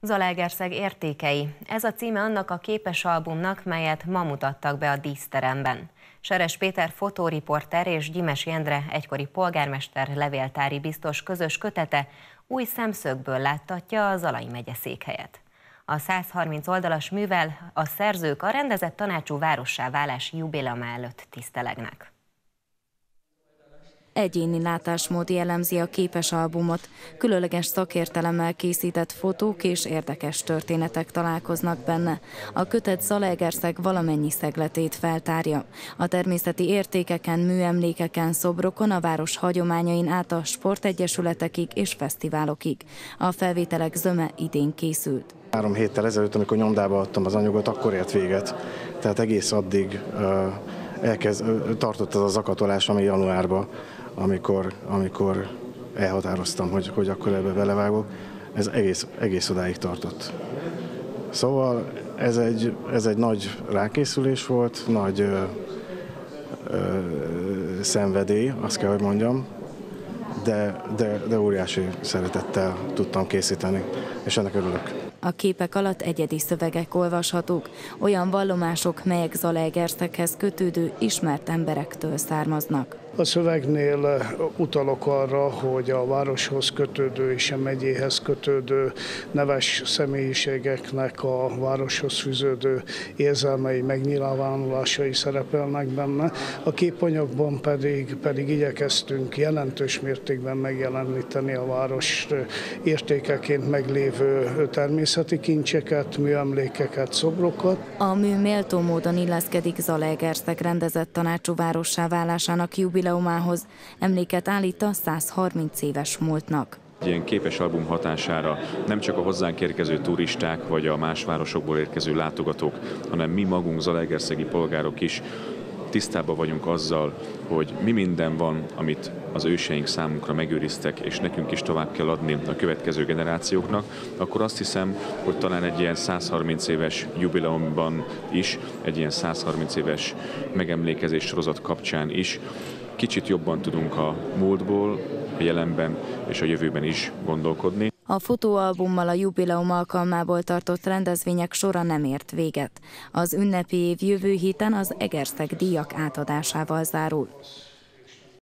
Zalaegerszeg értékei. Ez a címe annak a képes albumnak, melyet ma mutattak be a díszteremben. Seres Péter fotóriporter és Gyimes Jendre egykori polgármester levéltári biztos közös kötete új szemszögből láttatja a Zalai megye székhelyet. A 130 oldalas művel a szerzők a rendezett tanácsú várossá válás jubileum előtt tisztelegnek egyéni látásmód jellemzi a képes albumot. Különleges szakértelemmel készített fotók és érdekes történetek találkoznak benne. A kötet Zalaegerszeg valamennyi szegletét feltárja. A természeti értékeken, műemlékeken, szobrokon, a város hagyományain át a sportegyesületekig és fesztiválokig. A felvételek zöme idén készült. Három héttel ezelőtt, amikor nyomdába adtam az anyagot, akkor ért véget. Tehát egész addig elkezd, tartott az a zakatolás, ami januárban amikor, amikor elhatároztam, hogy, hogy akkor ebbe belevágok, ez egész, egész odáig tartott. Szóval ez egy, ez egy nagy rákészülés volt, nagy ö, ö, szenvedély, azt kell, hogy mondjam, de, de, de óriási szeretettel tudtam készíteni, és ennek örülök. A képek alatt egyedi szövegek olvashatók, olyan vallomások, melyek Zalaegerszeghez kötődő ismert emberektől származnak. A szövegnél eh, utalok arra, hogy a városhoz kötődő és a megyéhez kötődő neves személyiségeknek a városhoz fűződő érzelmei megnyilvánulásai szerepelnek benne. A képanyagban pedig, pedig igyekeztünk jelentős mértékben megjeleníteni a város eh, értékeként meglévő természeti kincseket, műemlékeket, szobrokat. A mű méltó módon illeszkedik Zalaegerszeg rendezett tanácsú várossá válásának jubileum jubileumához emléket állít a 130 éves múltnak. Egy ilyen képes album hatására nem csak a hozzánk érkező turisták vagy a más városokból érkező látogatók, hanem mi magunk zalaegerszegi polgárok is tisztában vagyunk azzal, hogy mi minden van, amit az őseink számunkra megőriztek, és nekünk is tovább kell adni a következő generációknak, akkor azt hiszem, hogy talán egy ilyen 130 éves jubileumban is, egy ilyen 130 éves megemlékezés sorozat kapcsán is kicsit jobban tudunk a múltból, a jelenben és a jövőben is gondolkodni. A fotóalbummal a jubileum alkalmából tartott rendezvények sora nem ért véget. Az ünnepi év jövő héten az Egerszeg díjak átadásával zárul.